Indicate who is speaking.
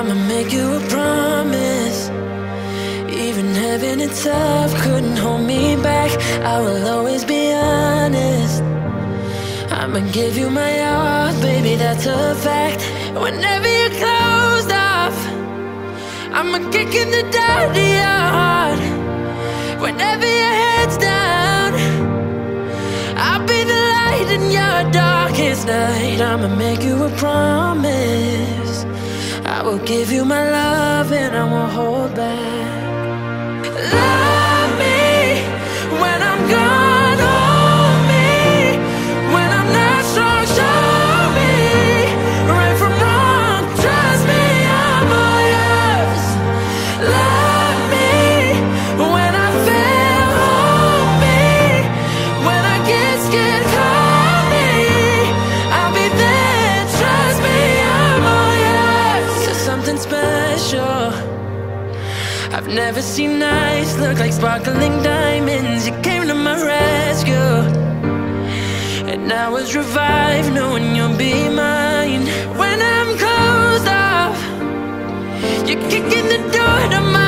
Speaker 1: I'ma make you a promise. Even having it tough couldn't hold me back. I will always be honest. I'ma give you my all, baby, that's a fact. Whenever you're closed off I'ma kick in the door to your heart. Whenever your head's down I'll be the light in your darkest night. I'ma make you a promise. I will give you my love and I won't hold back. I've never seen eyes look like sparkling diamonds. You came to my rescue. And I was revived knowing you'll be mine. When I'm closed off You're kicking the door to my